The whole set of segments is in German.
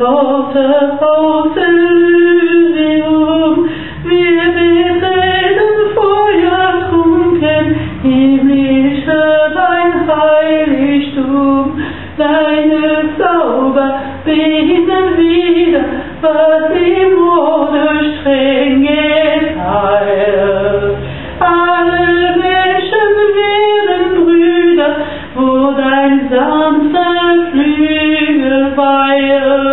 Tochter aus Elysium, wir betreten Feuer trunken, himmlische dein Heiligtum, deine Zauber behindern wieder, was im Mode streng geteilt. Flügel weilt.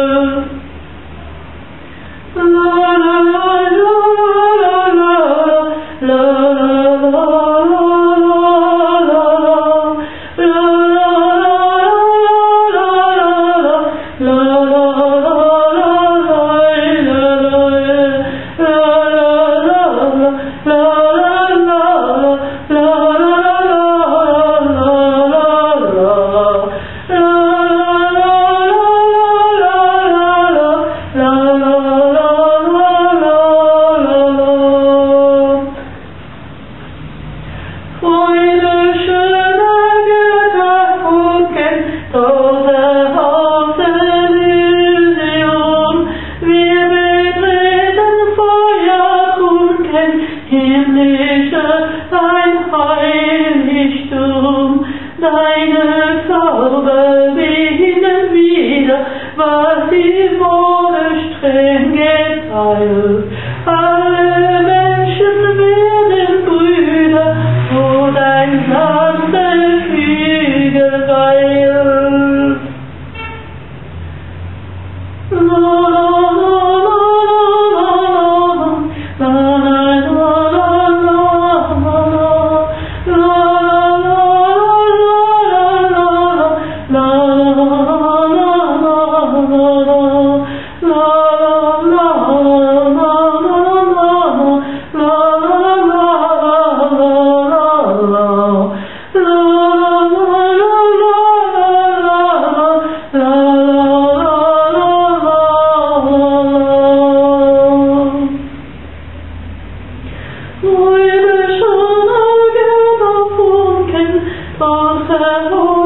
himmlische, dein Heiligtum, deine Zauber sehen wieder, was die Wohle streng geteilt. Träume schon Augen auf Funken, Träume